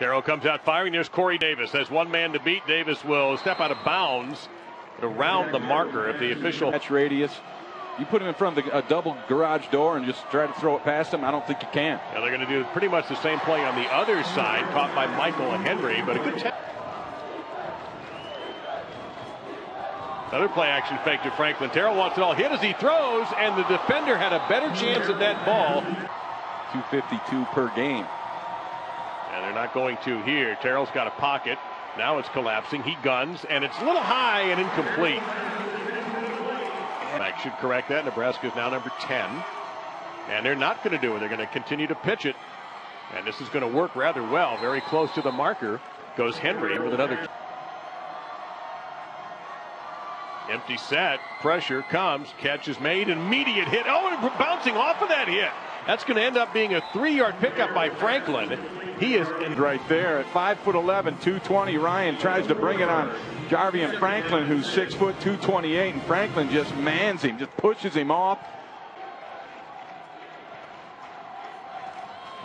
Terrell comes out firing. There's Corey Davis. There's one man to beat. Davis will step out of bounds around the marker if the official. Catch radius. You put him in front of the, a double garage door and just try to throw it past him. I don't think you can. Yeah, they're going to do pretty much the same play on the other side, caught by Michael and Henry, but a good. T- Another play action fake to Franklin. Terrell wants it all hit as he throws, and the defender had a better chance at that ball. 252 per game. They're not going to here. Terrell's got a pocket. Now it's collapsing. He guns, and it's a little high and incomplete. Back should correct that. Nebraska is now number 10. And they're not going to do it. They're going to continue to pitch it. And this is going to work rather well. Very close to the marker goes Henry with another. Empty set. Pressure comes. Catch is made. Immediate hit. Oh, and bouncing off of that hit. That's going to end up being a three-yard pickup by Franklin. He is in right there at five foot 11, 220. Ryan tries to bring it on Jarvion Franklin, who's six foot 228, and Franklin just mans him, just pushes him off.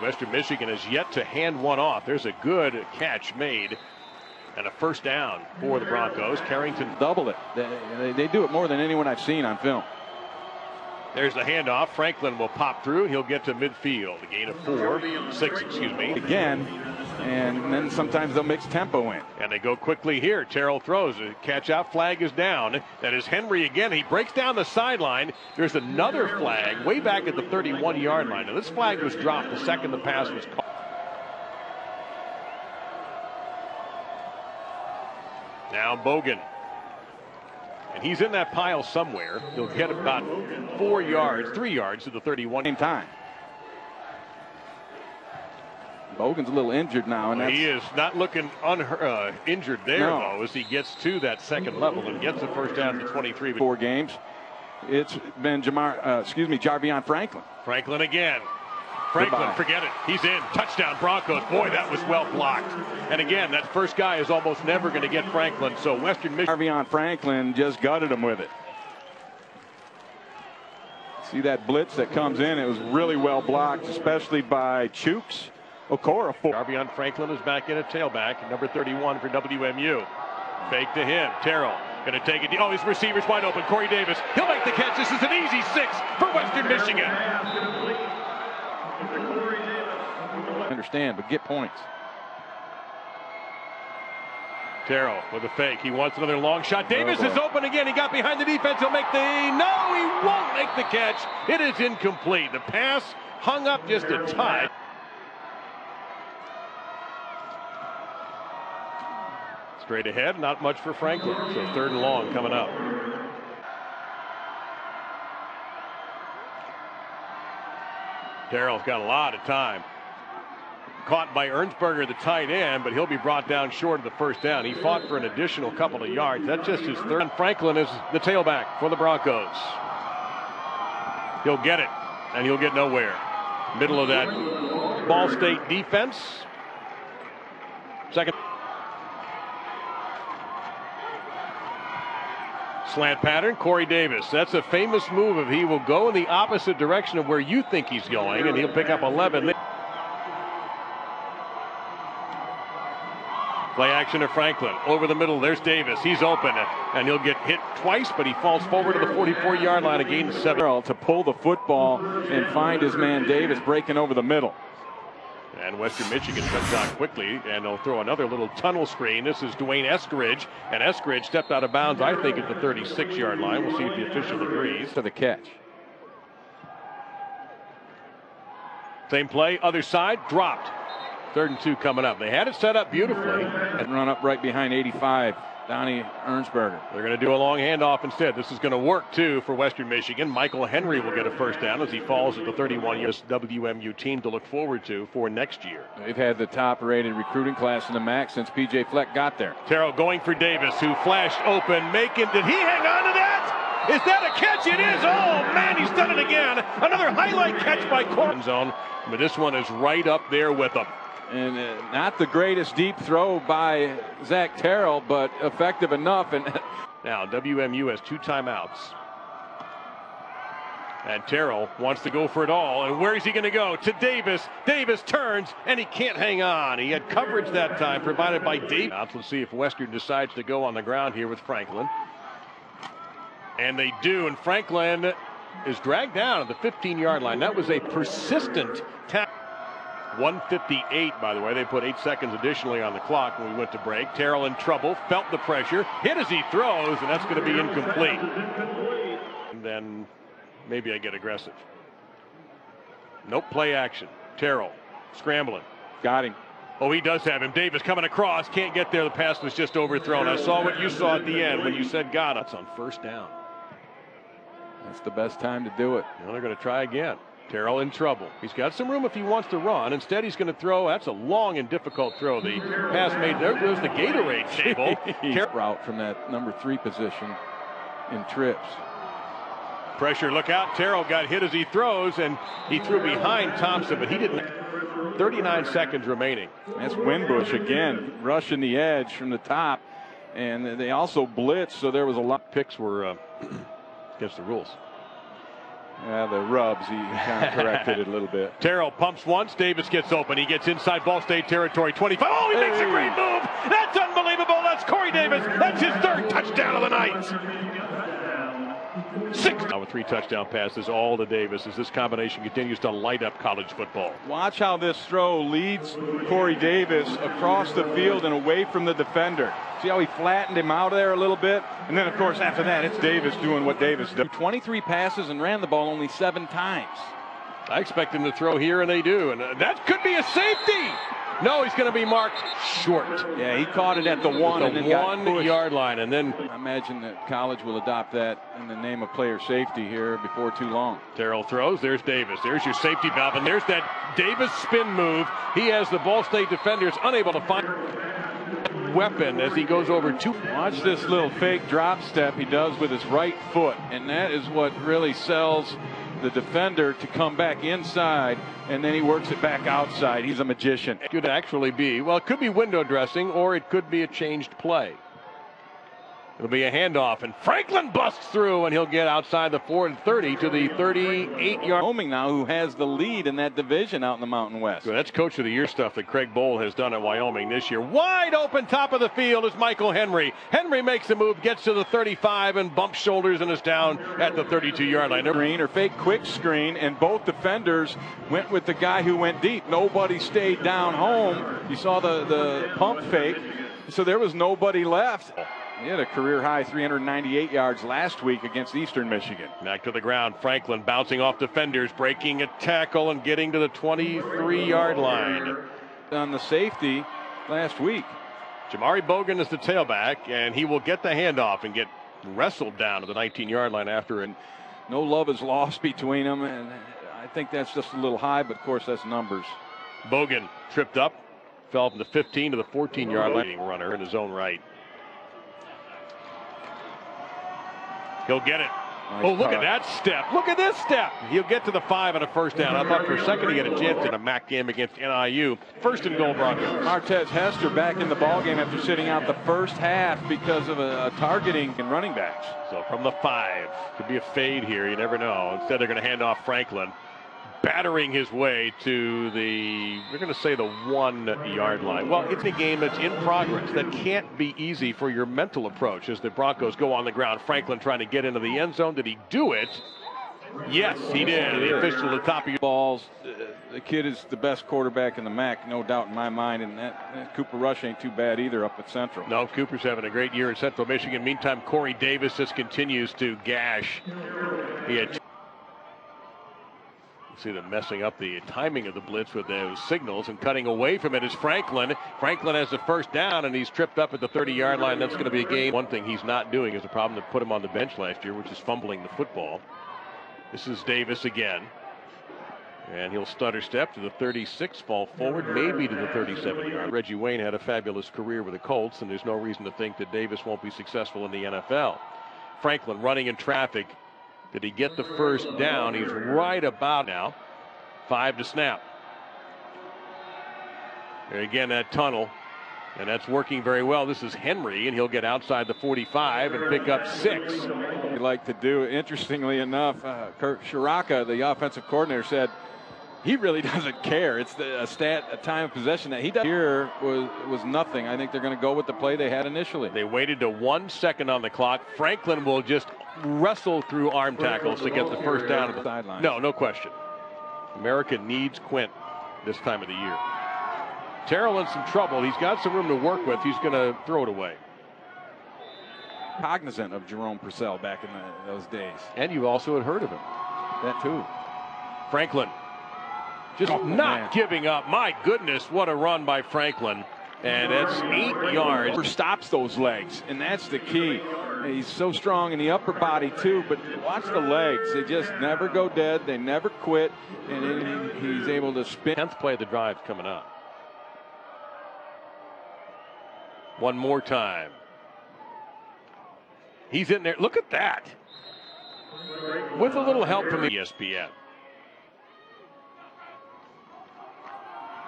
Western Michigan has yet to hand one off. There's a good catch made and a first down for the Broncos. Carrington double it. They, they, do it more than anyone I've seen on film. There's the handoff. Franklin will pop through. He'll get to midfield. A gain of four, six, excuse me. Again, and then sometimes they'll mix tempo in. And they go quickly here. Terrell throws. A catch out flag is down. That is Henry again. He breaks down the sideline. There's another flag way back at the 31 yard line. Now, this flag was dropped the second the pass was caught. Now Bogan and he's in that pile somewhere. He'll get about four yards, three yards to the 31. Same time. Bogan's a little injured now, and he is not looking uh, injured there no. though, as he gets to that second level and gets the first down to 23. Four games. It's been Jamar, uh, excuse me, Jarvion Franklin. Franklin again. Franklin, Goodbye. forget it. He's in. Touchdown Broncos. Boy, that was well blocked. And again, that first guy is almost never going to get Franklin. So Western Michigan. Jarvion Franklin just gutted him with it. See that blitz that comes in? It was really well blocked, especially by Chuks. Okora. Jarvion Franklin is back in at tailback, number 31 for WMU. Fake to him. Terrell going to take it. Oh, his receiver's wide open. Corey Davis. He'll make the catch. This is an easy six for Western Michigan. Understand, but get points. Terrell with a fake. He wants another long shot. Oh, Davis oh is open again. He got behind the defense. He'll make the. No, he won't make the catch. It is incomplete. The pass hung up just a touch. Straight ahead, not much for Franklin. So third and long coming up. Terrell's got a lot of time caught by Ernsberger, the tight end, but he'll be brought down short of the first down. He fought for an additional couple of yards. That's just his third. Franklin is the tailback for the Broncos. He'll get it, and he'll get nowhere. Middle of that Ball State defense. Second. Slant pattern, Corey Davis. That's a famous move if he will go in the opposite direction of where you think he's going, and he'll pick up 11. Play action to Franklin. Over the middle, there's Davis. He's open, and he'll get hit twice, but he falls forward to the 44-yard line, again. gain seven. To pull the football and find his man Davis breaking over the middle. And Western Michigan comes out quickly, and they'll throw another little tunnel screen. This is D'Wayne Eskridge, and Eskridge stepped out of bounds, I think, at the 36-yard line. We'll see if the official agrees. To the catch. Same play, other side, dropped. Third and two coming up. They had it set up beautifully. And run up right behind 85. Donnie Ernsberger. They're going to do a long handoff instead. This is going to work too for Western Michigan. Michael Henry will get a first down as he falls at the 31 year WMU team to look forward to for next year. They've had the top rated recruiting class in the MAC since PJ Fleck got there. Terrell going for Davis, who flashed open, making. Did he hang on to that? Is that a catch? It is. Oh man, he's done it again. Another highlight catch by Corbin zone, but this one is right up there with him. And uh, not the greatest deep throw by Zach Terrell, but effective enough. And now WMU has two timeouts. And Terrell wants to go for it all. And where is he going to go? To Davis. Davis turns, and he can't hang on. He had coverage that time provided by Davis. Let's see if Western decides to go on the ground here with Franklin. And they do. And Franklin is dragged down at the 15 yard line. That was a persistent tackle. 158, by the way. They put eight seconds additionally on the clock when we went to break. Terrell in trouble, felt the pressure, hit as he throws, and that's going to be incomplete. And then maybe I get aggressive. Nope, play action. Terrell scrambling. Got him. Oh, he does have him. Davis coming across, can't get there. The pass was just overthrown. I saw what you saw at the end when you said got it. That's on first down. That's the best time to do it. Now they're going to try again. Terrell in trouble. He's got some room if he wants to run. Instead, he's going to throw. That's a long and difficult throw. The pass made. There goes the Gatorade table. route from that number three position in trips. Pressure, look out. Terrell got hit as he throws, and he threw behind Thompson, but he didn't. 39 seconds remaining. That's Winbush again, rushing the edge from the top. And they also blitzed, so there was a lot. Of picks were uh, against the rules. Yeah, the rubs, he kind of corrected it a little bit. Terrell pumps once. Davis gets open. He gets inside Ball State territory. 25. Oh, he hey. makes a great move. That's unbelievable. That's Corey Davis. That's his third touchdown of the night. Six. Now with three touchdown passes, all to Davis as this combination continues to light up college football. Watch how this throw leads Corey Davis across the field and away from the defender. See how he flattened him out there a little bit? And then, of course, after that, it's Davis doing what Davis does. 23 passes and ran the ball only seven times. I expect him to throw here, and they do. And that could be a safety. No, he's going to be marked short. Yeah, he caught it at the one the and then one yard line, and then I imagine that college will adopt that in the name of player safety here before too long. Terrell throws. There's Davis. There's your safety valve, and there's that Davis spin move. He has the Ball State defenders unable to find weapon as he goes over two. Watch this little fake drop step he does with his right foot, and that is what really sells the defender to come back inside, and then he works it back outside. He's a magician. It could actually be, well, it could be window dressing, or it could be a changed play. It'll be a handoff, and Franklin busts through, and he'll get outside the 4 and 30 to the 38 yard. Wyoming now, who has the lead in that division out in the Mountain West. That's Coach of the Year stuff that Craig Bohl has done at Wyoming this year. Wide open top of the field is Michael Henry. Henry makes a move, gets to the 35, and bumps shoulders and is down at the 32 yard line. Screen or fake quick screen, and both defenders went with the guy who went deep. Nobody stayed down home. You saw the, the pump fake, so there was nobody left. He had a career high 398 yards last week against Eastern Michigan. Back to the ground. Franklin bouncing off defenders, breaking a tackle and getting to the 23 yard line. On the safety last week. Jamauri Bogan is the tailback, and he will get the handoff and get wrestled down to the 19 yard line after. And no love is lost between them. And I think that's just a little high, but of course, that's numbers. Bogan tripped up, fell from the 15 to the 14 yard line runner in his own right. He'll get it. Nice oh, look at that step. Look at this step. He'll get to the five on a first down. I thought for a second he had a chance in a MAC game against NIU. First and goal, Broncos. Martez Hester back in the ball game after sitting out the first half because of a, a targeting and running backs. So from the five, could be a fade here. You never know. Instead, they're going to hand off Franklin battering his way to the, we're going to say the one yard line. Well, it's a game that's in progress. That can't be easy for your mental approach as the Broncos go on the ground. Franklin trying to get into the end zone. Did he do it? Yes, he did. The official at the top of your balls. The kid is the best quarterback in the MAC, no doubt in my mind. And that, that, Cooper Rush ain't too bad either up at Central. No, Cooper's having a great year at Central Michigan. Meantime, Corey Davis just continues to gash. He had See them messing up the timing of the blitz with those signals and cutting away from it is Franklin. Franklin has the first down and he's tripped up at the 30 yard line. That's going to be a game. One thing he's not doing is a problem that put him on the bench last year, which is fumbling the football. This is Davis again. And he'll stutter step to the 36, fall forward, maybe to the 37 yard. Reggie Wayne had a fabulous career with the Colts, and there's no reason to think that Davis won't be successful in the NFL. Franklin running in traffic, did he get the first down? He's right about now. Five to snap. There again, that tunnel. And that's working very well. This is Henry, and he'll get outside the 45 and pick up six. He like to do. Interestingly enough, uh, Kirk Ciarrocca, the offensive coordinator, said he really doesn't care. It's the a stat, a time of possession that he does. Here was was nothing. I think they're going to go with the play they had initially. They waited to one second on the clock. Franklin will just wrestle through arm tackles to get the first down of the sideline. No, no question. America needs Quint this time of the year. Terrell in some trouble. He's got some room to work with. He's going to throw it away. Cognizant of Jerome Purcell back in the, those days. And you also had heard of him. That too. Franklin just Oh, not man. giving up. My goodness, what a run by Franklin. And that's eight yards. Stops those legs, and that's the key. He's so strong in the upper body too, but watch the legs. They just never go dead. They never quit, and he's able to spin. 10th play of the drive coming up. One more time. He's in there. Look at that. With a little help from the ESPN.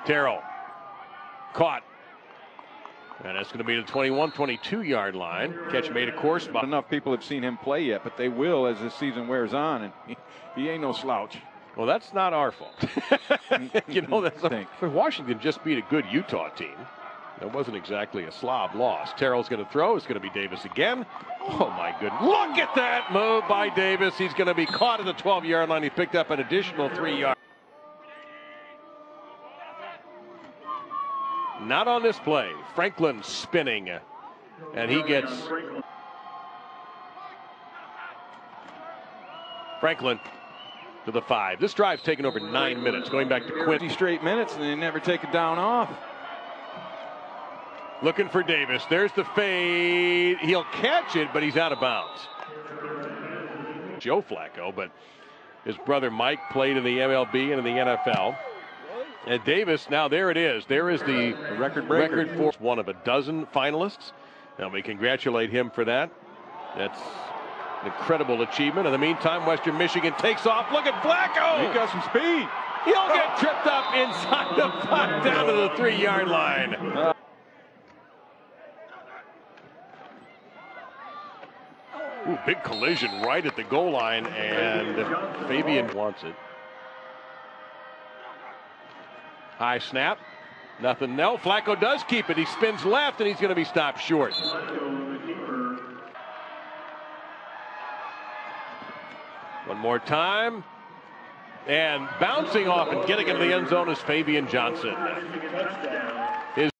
Terrell. Caught. And that's going to be the 21 22 yard line. Catch made, of course, Not enough people have seen him play yet, but they will as the season wears on, and he, he ain't no slouch. Well, that's not our fault. you know, that's but Washington just beat a good Utah team. That wasn't exactly a slob loss. Terrell's going to throw. It's going to be Davis again. Oh my goodness! Look at that move by Davis. He's going to be caught at the 12-yard line. He picked up an additional three yards. Not on this play. Franklin spinning, and he gets Franklin to the five. This drive's taken over nine minutes. Going back to Quint. 50 straight minutes, and they never take it down off. Looking for Davis. There's the fade. He'll catch it, but he's out of bounds. Joe Flacco, but his brother Mike played in the MLB and in the NFL. And Davis, now there it is. There is the record breaker. record for one of a dozen finalists. And we congratulate him for that. That's an incredible achievement. In the meantime, Western Michigan takes off. Look at Flacco. He got some speed. He'll get tripped up inside the five down to the three yard line. Ooh, big collision right at the goal line, and Fabian wants it. High snap. Nothing. No, Flacco does keep it. He spins left, and he's going to be stopped short. One more time. And bouncing off and getting into the end zone is Fabian Johnson.